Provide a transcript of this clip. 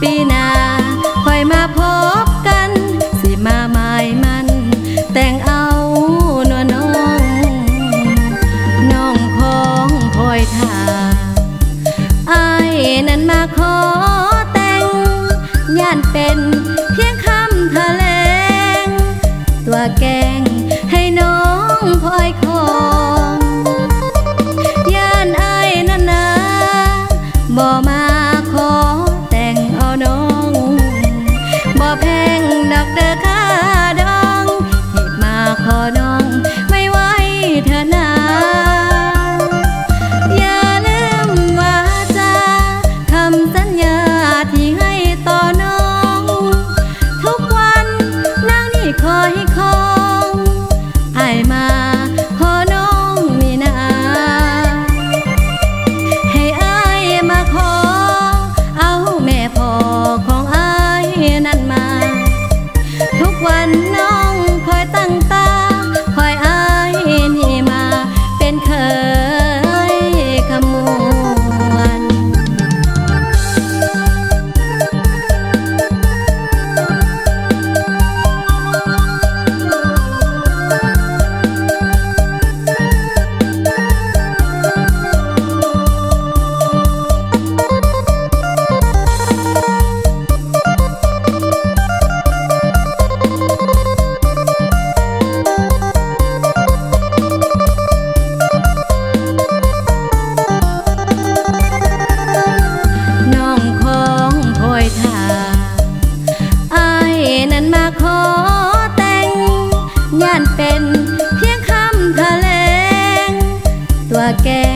ปีหน้าคอยมาพบกัน สิมาหมายมัน แต่งเอาหนัวน้อง น้องของพอยทาไอ้นั้นมาขอแต่ง ย่านเป็นเพียงคำแถลง ตัวแกงให้น้องพอยขอ aquel